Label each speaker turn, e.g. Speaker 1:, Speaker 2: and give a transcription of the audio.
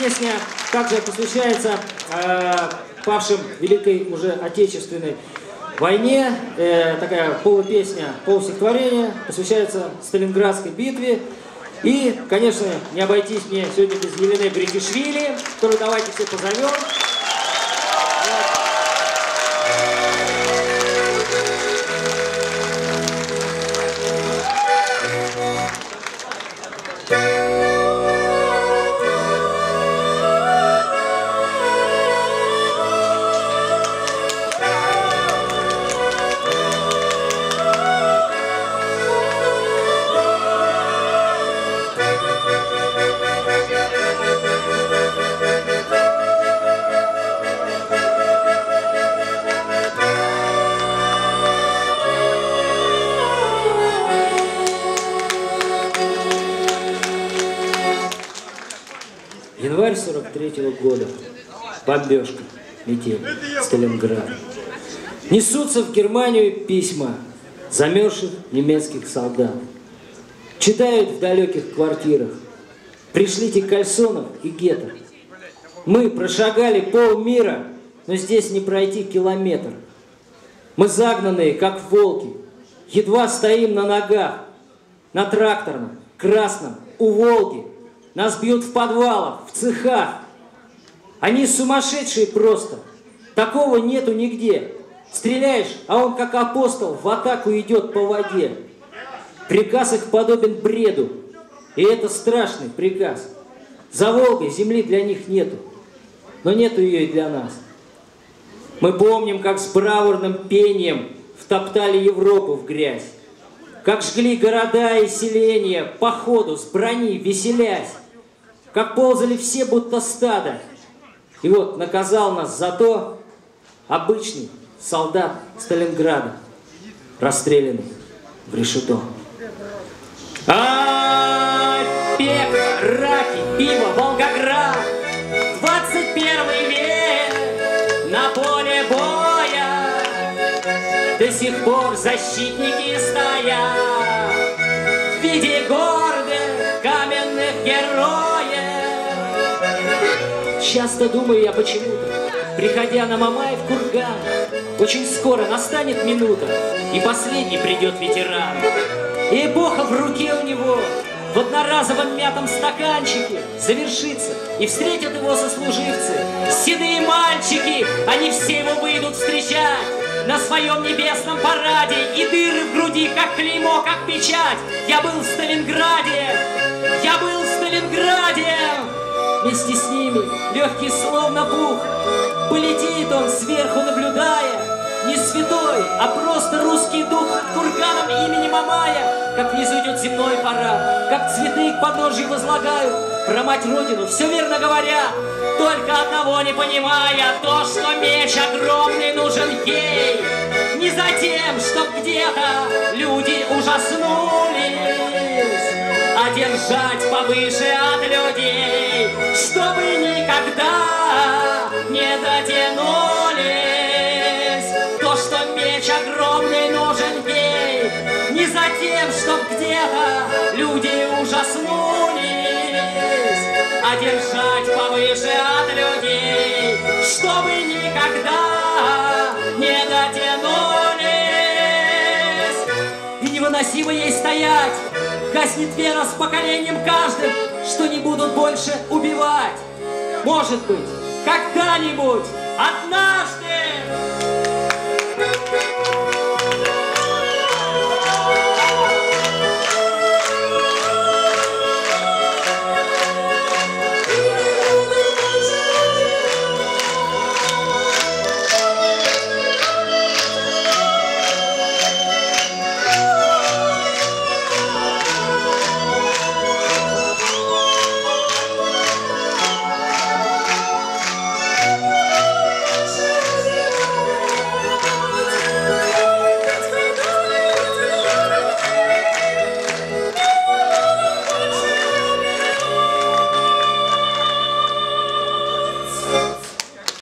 Speaker 1: песня также посвящается э, павшим в Великой уже Отечественной войне. Э, такая полупесня, полустихотворение, посвящается Сталинградской битве. И, конечно, не обойтись мне сегодня без Елены Брикишвили, которую давайте все позовем. Январь 43 -го года. Бомбежка. Метель. Сталинград. Несутся в Германию письма замерзших немецких солдат. Читают в далеких квартирах. Пришлите кальсонов и гетто. Мы прошагали полмира, но здесь не пройти километр. Мы загнанные, как волки, едва стоим на ногах, на тракторном, красном, у Волги. Нас бьют в подвалах, в цехах. Они сумасшедшие просто. Такого нету нигде. Стреляешь, а он как апостол в атаку идет по воде. Приказ их подобен бреду. И это страшный приказ. За Волгой земли для них нету. Но нету ее и для нас. Мы помним, как с бравурным пением втоптали Европу в грязь. Как жгли города и селения по ходу с брони, веселясь. Как ползали все, будто стадо. И вот наказал нас за то обычный солдат Сталинграда, расстрелянный в решето. А, пек, раки, пиво, до сих пор защитники стоят в виде гордых каменных героев. Часто думаю я почему-то, приходя на Мамаев курган, очень скоро настанет минута, и последний придет ветеран. И эпоха в руке у него, в одноразовом мятом стаканчике завершится, и встретят его сослуживцы. Седые мальчики, они все его выйдут встречать на своем небесном параде, и дыры в груди, как клеймо, как печать. Я был в Сталинграде, я был в Сталинграде. Вместе с ними, легкий словно пух, полетит он сверху наблюдая, не святой, а просто русский дух курганом имени Мамая, как внизу идет земной парад, как цветы к подножью возлагают, про мать Родину все верно говоря, только одного не понимая, то, что меч огромный нужен ей, не за тем, чтоб где-то люди ужаснулись, а держать повыше от людей, чтобы никогда не дотянулись. Где-то люди ужаснулись, а держать повыше от людей, чтобы никогда не дотянулись. И невыносимо ей стоять, гаснет вера с поколением каждым, что не будут больше убивать. Может быть, когда-нибудь, однажды,